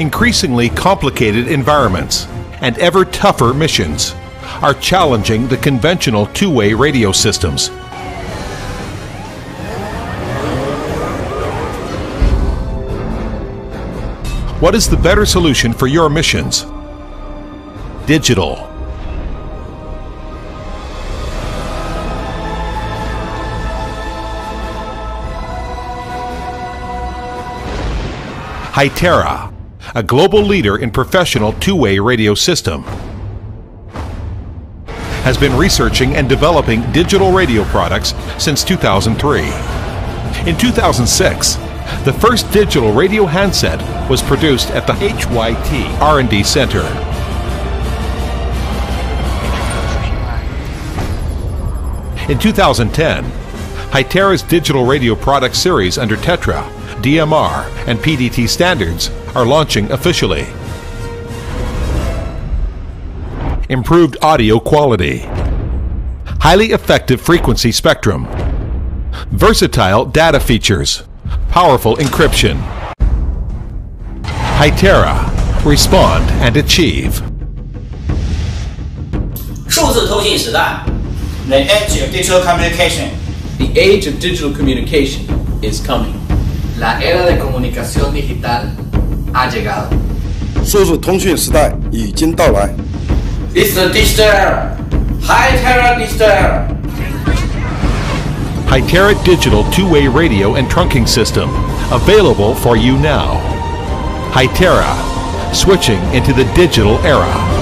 increasingly complicated environments and ever tougher missions are challenging the conventional two way radio systems. What is the better solution for your missions? Digital. Hytera, a global leader in professional two-way radio system, has been researching and developing digital radio products since 2003. In 2006, the first digital radio handset was produced at the HYT R&D Center. In 2010, Hytera's digital radio product series under Tetra, DMR, and PDT standards are launching officially. Improved audio quality, highly effective frequency spectrum, versatile data features, powerful encryption. Hytera, respond and achieve. 数字通信时代 The age of digital communication. The age of digital communication is coming. La era de comunicación digital ha llegado. 速速通讯时代已经到来。Listen, Digital. Hytera Digital. Hytera Digital two-way radio and trunking system available for you now. Hytera, switching into the digital era.